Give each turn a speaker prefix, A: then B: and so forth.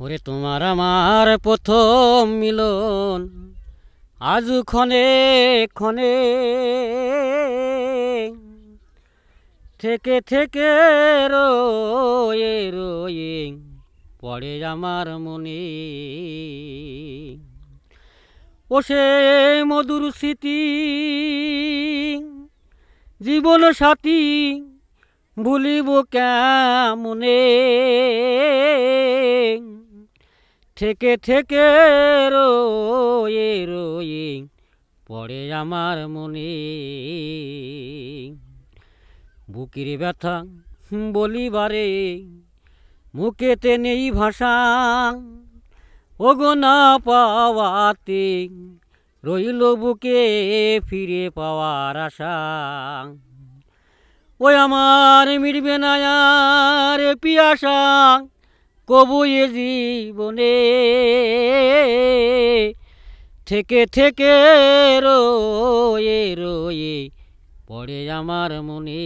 A: ওরে তোমার আমার প্রথম মিলন। আজ ক্ষণে ক্ষণে থেকে থেকে রয়ে রয়ে পড়ে আমার মনে। ও সে মধুর স্মৃতি, জীবন সাথী, ভুলিব কেমনে? থেকে থেকে রোয়ে রয়ে পড়ে আমার মনে। বুকের ব্যথা বলিবারে, মুখেতে নেই ভাষা। ওগো না পাওয়াতে রইল বুকে ফিরে পাওয়ার আশা। ওই আমার মিটবে না আর পিয়াসা। কবু জীবনে থেকে থেকে রয়ে রয়ে পড়ে আমার মনে।